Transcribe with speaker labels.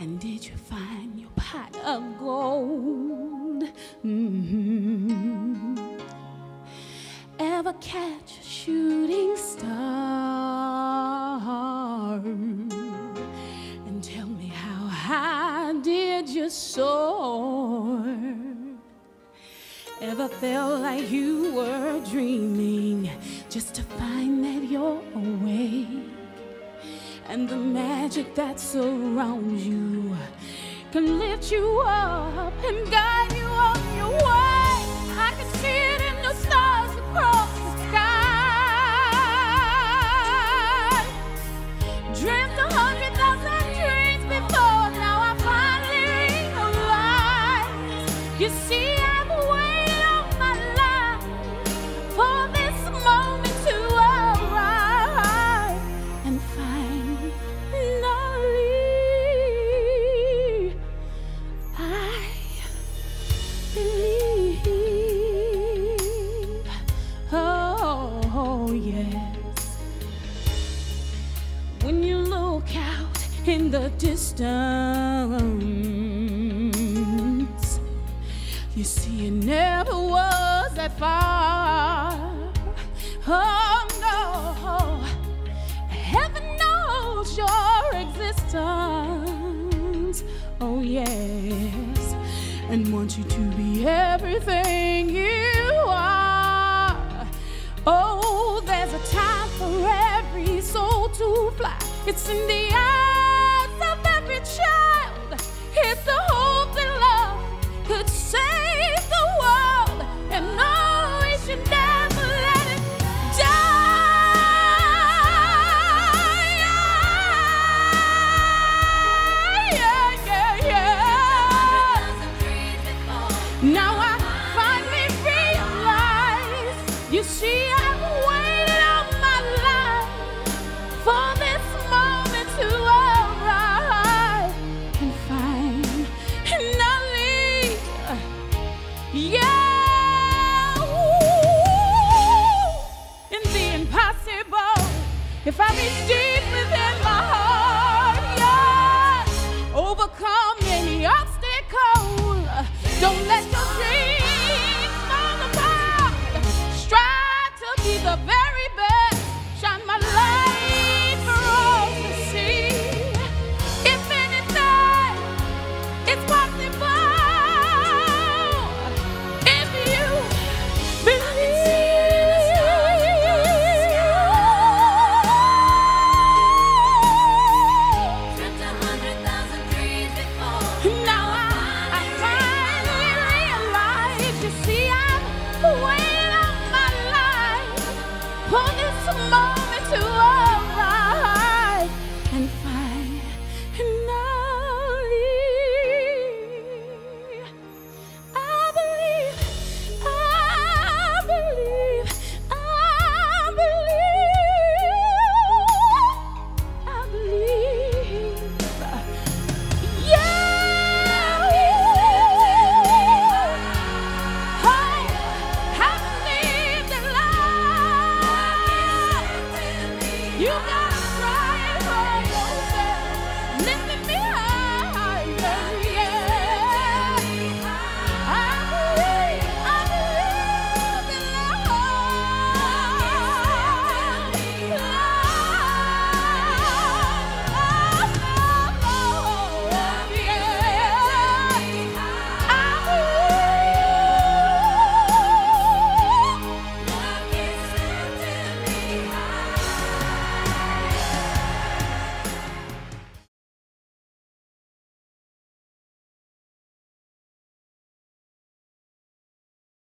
Speaker 1: And did you find your pot of gold? Mhm. Ever catch a shooting star? And tell me how high did you soar? Ever felt like you were dreaming just to find that you're awake? And the magic that surrounds you can lift you up and guide you on your way. I can see it in the stars across the sky. Dreamt a hundred thousand dreams before, now I finally realize. You see, yes. When you look out in the distance, you see it never was that far. Oh no, heaven knows your existence. Oh yes, and wants you to be everything you are. Oh, It's in the eyes of every child. Don't let your